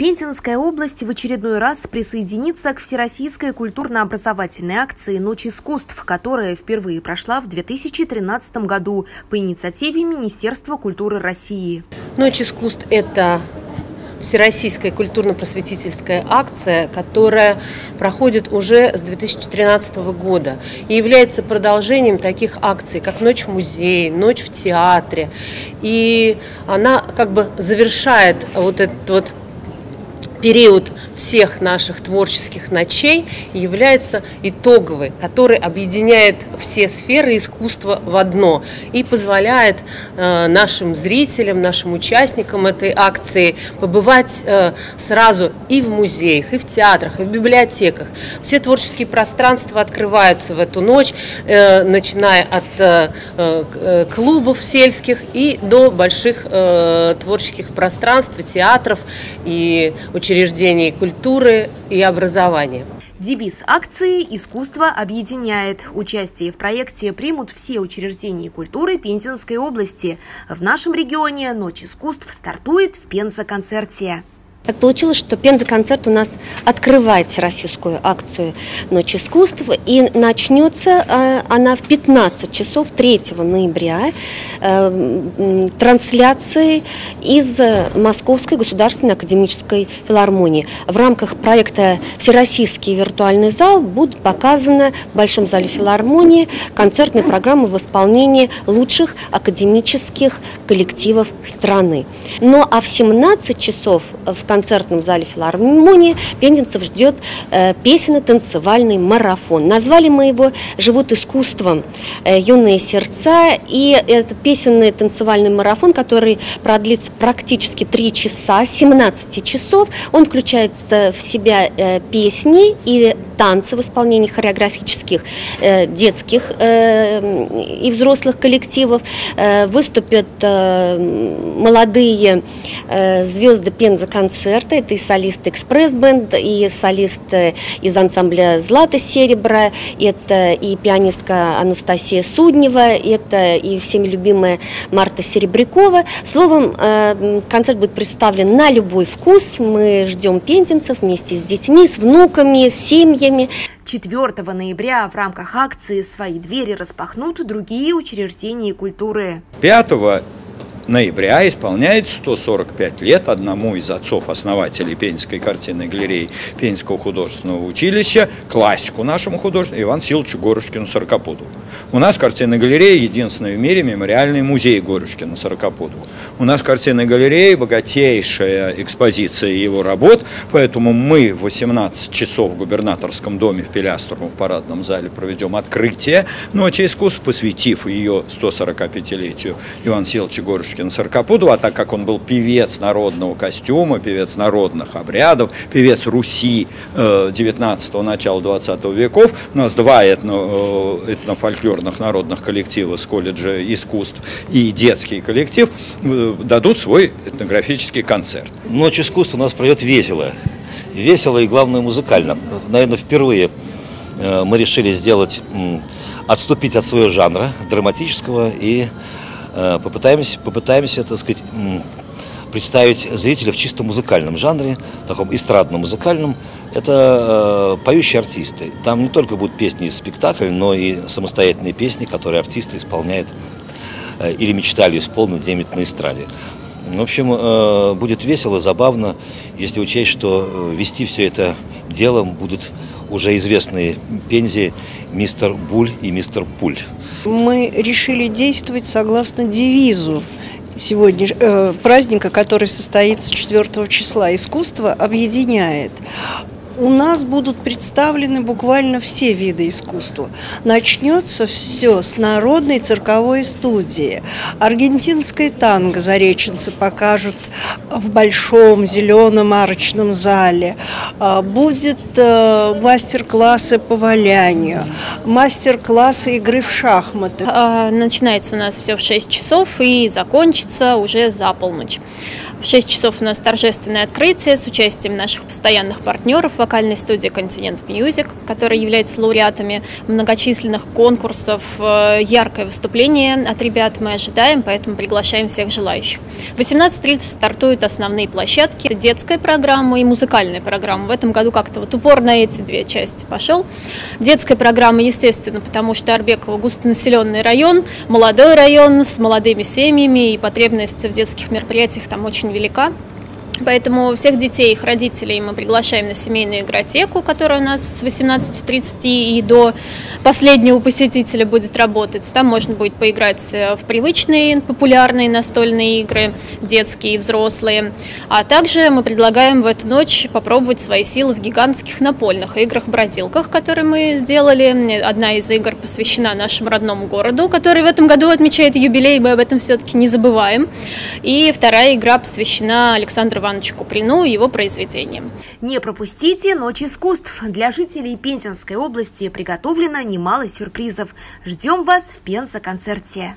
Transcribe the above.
Пензенская область в очередной раз присоединится к Всероссийской культурно-образовательной акции «Ночь искусств», которая впервые прошла в 2013 году по инициативе Министерства культуры России. «Ночь искусств» – это всероссийская культурно-просветительская акция, которая проходит уже с 2013 года и является продолжением таких акций, как «Ночь в музее», «Ночь в театре». И она как бы завершает вот этот вот период всех наших творческих ночей является итоговый, который объединяет все сферы искусства в одно и позволяет э, нашим зрителям, нашим участникам этой акции побывать э, сразу и в музеях, и в театрах, и в библиотеках. Все творческие пространства открываются в эту ночь, э, начиная от клубов сельских и до больших творческих пространств, театров и учреждений учреждений культуры и образования. Девиз акции «Искусство объединяет». Участие в проекте примут все учреждения культуры Пензенской области. В нашем регионе «Ночь искусств» стартует в Пенза-концерте. Так получилось, что Пенза-концерт у нас открывает всероссийскую акцию «Ночь искусств», и начнется э, она в 15 часов 3 ноября э, трансляцией из Московской государственной академической филармонии. В рамках проекта «Всероссийский виртуальный зал» будут показаны в Большом зале филармонии концертные программы в исполнении лучших академических коллективов страны. Ну а в 17 часов в концертном зале филармонии пензенцев ждет э, песенно-танцевальный марафон. Назвали мы его «Живут искусством. Э, юные сердца». И этот песенный танцевальный марафон, который продлится практически 3 часа, 17 часов, он включает в себя э, песни и танцы в исполнении хореографических детских и взрослых коллективов. Выступят молодые звезды Пенза концерта. Это и солист экспресс-бенд, и солист из ансамбля «Злато серебро», это и пианистка Анастасия Суднева, это и всеми любимая Марта Серебрякова. Словом, концерт будет представлен на любой вкус. Мы ждем пензенцев вместе с детьми, с внуками, с семьями семьями. 4 ноября в рамках акции «Свои двери распахнут» другие учреждения культуры. 5 ноября исполняет 145 лет одному из отцов-основателей Пензенской картинной галереи Пензенского художественного училища, классику нашему художнику Иван Силовичу Горушкину Сорокопудову. У нас картинная галерея единственная в мире мемориальный музей Горушкина Сорокопудову. У нас картинная галерея богатейшая экспозиция его работ, поэтому мы в 18 часов в губернаторском доме в Пилястровом в парадном зале проведем открытие Ночи искусств, посвятив ее 145-летию Ивана Силовича Горушкина Пушкина Саркопудова, а так как он был певец народного костюма, певец народных обрядов, певец Руси 19-го, э, начала 20 веков, у нас два этно, э, этнофольклорных народных коллектива с колледжа искусств и детский коллектив э, дадут свой этнографический концерт. Ночь искусств у нас пройдет весело. Весело и, главное, музыкально. Наверное, впервые мы решили сделать, отступить от своего жанра драматического и попытаемся, попытаемся, так сказать, представить зрителя в чисто музыкальном жанре, таком эстрадно-музыкальном. Это э, поющие артисты. Там не только будут песни из спектакля, но и самостоятельные песни, которые артисты исполняют э, или мечтали исполнить где-нибудь на эстраде. В общем, э, будет весело, забавно, если учесть, что э, вести все это делом будут уже известные Пензе мистер Буль и мистер Пуль. Мы решили действовать согласно девизу сегодня э, праздника, который состоится 4 числа. Искусство объединяет у нас будут представлены буквально все виды искусства. Начнется все с народной цирковой студии. Аргентинской танго зареченцы покажут в большом зеленом арочном зале. А, будет э, мастер-классы по валянию, мастер-классы игры в шахматы. А, начинается у нас все в 6 часов и закончится уже за полночь. В 6 часов у нас торжественное открытие с участием наших постоянных партнеров вокальной студии «Континент Music», которые являются лауреатами многочисленных конкурсов. Э, яркое выступление от ребят мы ожидаем, поэтому приглашаем всех желающих. В 18.30 стартуют основные площадки. Это детская программа и музыкальная программа. В этом году как-то вот упор на эти две части пошел. Детская программа, естественно, потому что Арбеково густонаселенный район, молодой район с молодыми семьями и потребность в детских мероприятиях там очень велика. Поэтому всех детей, их родителей мы приглашаем на семейную игротеку, которая у нас с 18.30 и до последнего посетителя будет работать. Там можно будет поиграть э, в привычные популярные настольные игры, детские и взрослые. А также мы предлагаем в эту ночь попробовать свои силы в гигантских напольных играх-бродилках, которые мы сделали. Одна из игр посвящена нашему родному городу, который в этом году отмечает юбилей, мы об этом все-таки не забываем. И вторая игра посвящена Александру Ивановичу Куприну и его произведениям. Не пропустите «Ночь искусств». Для жителей Пензенской области приготовлено немало сюрпризов. Ждем вас в Пенза-концерте.